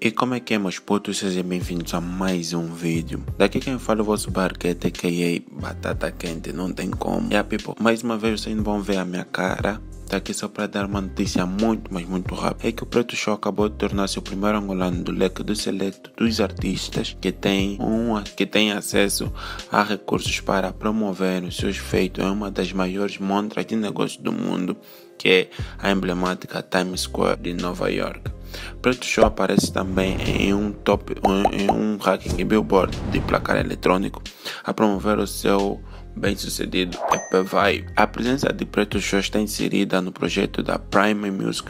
E como é que é meus putos? Sejam bem-vindos a mais um vídeo. Daqui quem fala é o vosso barquete, a.k.a. Batata Quente, não tem como. Yeah people, mais uma vez vocês não vão ver a minha cara. Tá aqui só para dar uma notícia muito, mas muito rápida. É que o Preto Show acabou de tornar-se o primeiro angolano do leque do selecto dos artistas que tem, um, que tem acesso a recursos para promover os seus feitos em uma das maiores montras de negócios do mundo, que é a emblemática Times Square de Nova York. Preto Show aparece também em um top em um ranking Billboard de placar eletrônico a promover o seu bem-sucedido EP Vibe. A presença de Preto Show está inserida no projeto da Prime Music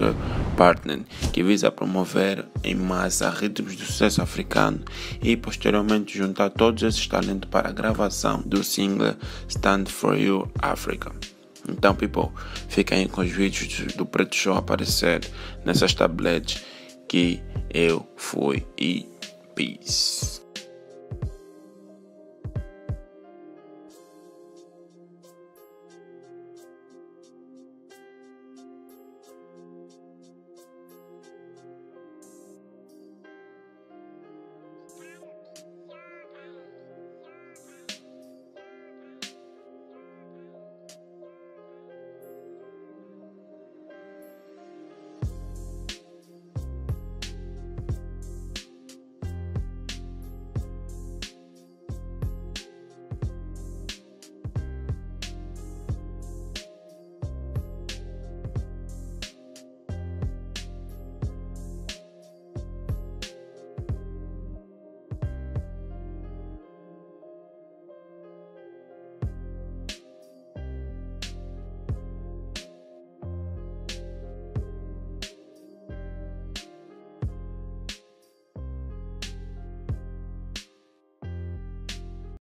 Partner, que visa promover em massa ritmos de sucesso africano e posteriormente juntar todos esses talentos para a gravação do single Stand For You Africa. Então, people, fiquem com os vídeos do Preto Show aparecer nessas tabletes que eu fui e peace.